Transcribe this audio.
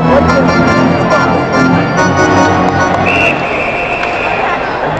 What's